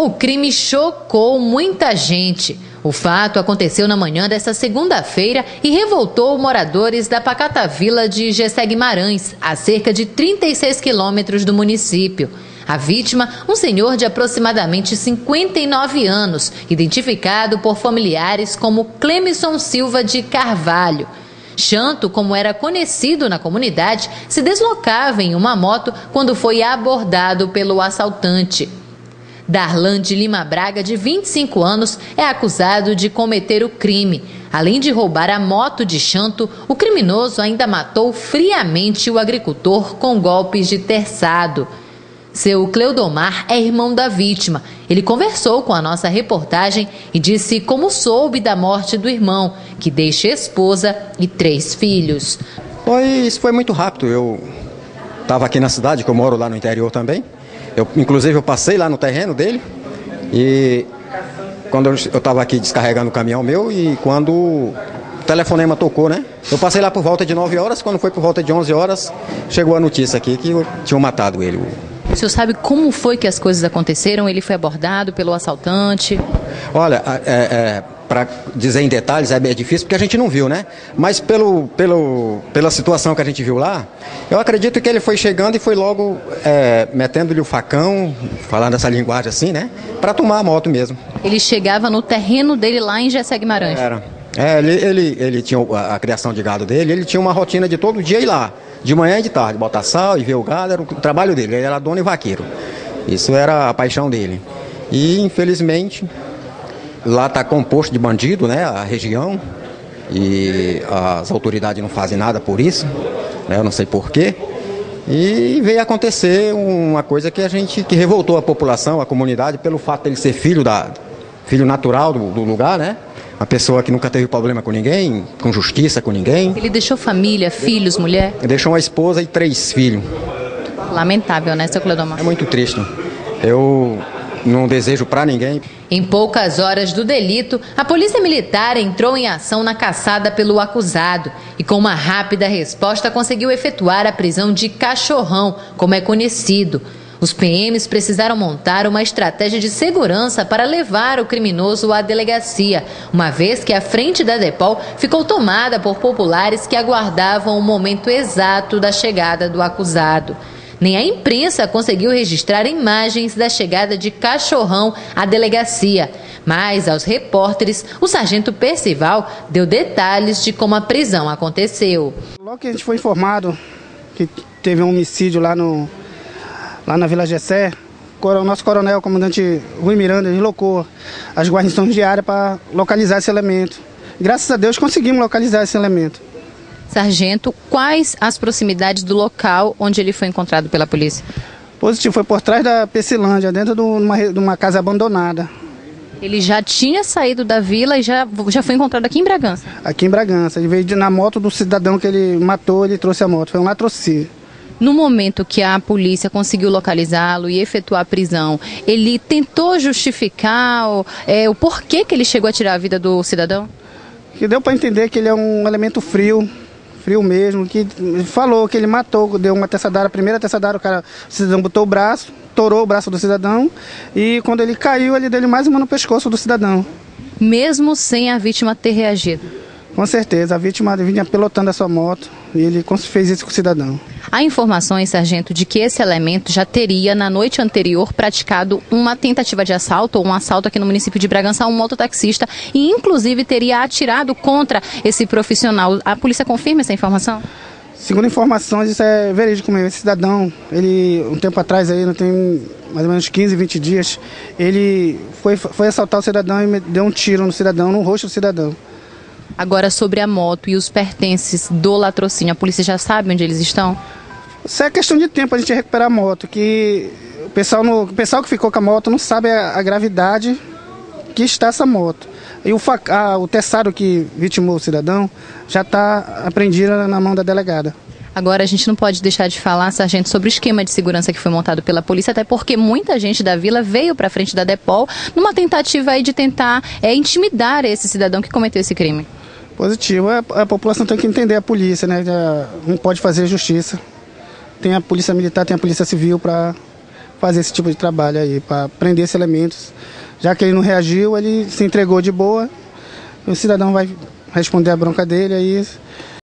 O crime chocou muita gente. O fato aconteceu na manhã desta segunda-feira e revoltou moradores da pacata vila de Gessé Guimarães, a cerca de 36 quilômetros do município. A vítima, um senhor de aproximadamente 59 anos, identificado por familiares como Clemison Silva de Carvalho. Chanto, como era conhecido na comunidade, se deslocava em uma moto quando foi abordado pelo assaltante. Darlan de Lima Braga, de 25 anos, é acusado de cometer o crime. Além de roubar a moto de Chanto, o criminoso ainda matou friamente o agricultor com golpes de terçado. Seu Cleudomar é irmão da vítima. Ele conversou com a nossa reportagem e disse como soube da morte do irmão, que deixa esposa e três filhos. Isso foi muito rápido. Eu estava aqui na cidade, que eu moro lá no interior também. Eu, inclusive, eu passei lá no terreno dele e quando eu estava aqui descarregando o caminhão meu e quando o telefonema tocou, né? Eu passei lá por volta de 9 horas, quando foi por volta de 11 horas, chegou a notícia aqui que tinham matado ele. O senhor sabe como foi que as coisas aconteceram? Ele foi abordado pelo assaltante? Olha, é, é para dizer em detalhes é, difícil porque a gente não viu, né? Mas pelo, pelo, pela situação que a gente viu lá, eu acredito que ele foi chegando e foi logo é, metendo-lhe o facão, falando essa linguagem assim, né? Para tomar a moto mesmo. Ele chegava no terreno dele lá em Gessé Guimarães? Era. É, ele, ele, ele tinha a, a, criação de gado dele, ele tinha uma rotina de todo dia ir lá, de manhã e de tarde, botar sal e ver o gado, era o trabalho dele, ele era dono e vaqueiro. Isso era a paixão dele. E infelizmente Lá está composto de bandido, né? A região. E as autoridades não fazem nada por isso. Né, eu não sei porquê. E veio acontecer uma coisa que a gente que revoltou a população, a comunidade, pelo fato dele ser filho da filho natural do, do lugar, né? Uma pessoa que nunca teve problema com ninguém, com justiça com ninguém. Ele deixou família, filhos, mulher? Ele deixou uma esposa e três filhos. Lamentável, né, seu Cledomar? É muito triste. Eu não desejo para ninguém. Em poucas horas do delito, a Polícia Militar entrou em ação na caçada pelo acusado e, com uma rápida resposta, conseguiu efetuar a prisão de Cachorrão, como é conhecido. Os PMs precisaram montar uma estratégia de segurança para levar o criminoso à delegacia, uma vez que a frente da Depol ficou tomada por populares que aguardavam o momento exato da chegada do acusado. Nem a imprensa conseguiu registrar imagens da chegada de Cachorrão à delegacia. Mas aos repórteres, o sargento Percival deu detalhes de como a prisão aconteceu. Logo que a gente foi informado que teve um homicídio lá, no, lá na Vila Gessé, o nosso coronel, o comandante Rui Miranda, deslocou as guarnições diárias para localizar esse elemento. Graças a Deus conseguimos localizar esse elemento. Sargento, quais as proximidades do local onde ele foi encontrado pela polícia? Positivo, foi por trás da Pessilândia, dentro de uma, de uma casa abandonada. Ele já tinha saído da vila e já, já foi encontrado aqui em Bragança? Aqui em Bragança. Ele veio de, na moto do cidadão que ele matou, ele trouxe a moto. Foi um latrocínio. No momento que a polícia conseguiu localizá-lo e efetuar a prisão, ele tentou justificar o, é, o porquê que ele chegou a tirar a vida do cidadão? Que deu para entender que ele é um elemento frio, frio mesmo, que falou que ele matou, deu uma teçadara, primeira teçadara, o cara, o cidadão botou o braço, torou o braço do cidadão e quando ele caiu, ele deu mais uma no pescoço do cidadão. Mesmo sem a vítima ter reagido? Com certeza, a vítima vinha pilotando a sua moto e ele fez isso com o cidadão. Há informações, sargento, de que esse elemento já teria, na noite anterior, praticado uma tentativa de assalto ou um assalto aqui no município de Bragança a um mototaxista e, inclusive, teria atirado contra esse profissional. A polícia confirma essa informação? Segundo informações, isso é verídico mesmo. Esse cidadão, ele, um tempo atrás, aí, não tem mais ou menos 15, 20 dias, ele foi, foi assaltar o cidadão e deu um tiro no cidadão, no rosto do cidadão. Agora, sobre a moto e os pertences do latrocínio, a polícia já sabe onde eles estão? Isso é questão de tempo a gente recuperar a moto, que o pessoal, no, o pessoal que ficou com a moto não sabe a, a gravidade que está essa moto. E o, a, o teçado que vitimou o cidadão já está apreendido na mão da delegada. Agora, a gente não pode deixar de falar, sargento, sobre o esquema de segurança que foi montado pela polícia, até porque muita gente da vila veio para frente da Depol numa tentativa aí de tentar é, intimidar esse cidadão que cometeu esse crime. Positivo. A, a população tem que entender a polícia, né? Não pode fazer justiça. Tem a polícia militar, tem a polícia civil para fazer esse tipo de trabalho aí, para prender esses elementos. Já que ele não reagiu, ele se entregou de boa, o cidadão vai responder a bronca dele, aí